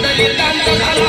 da da da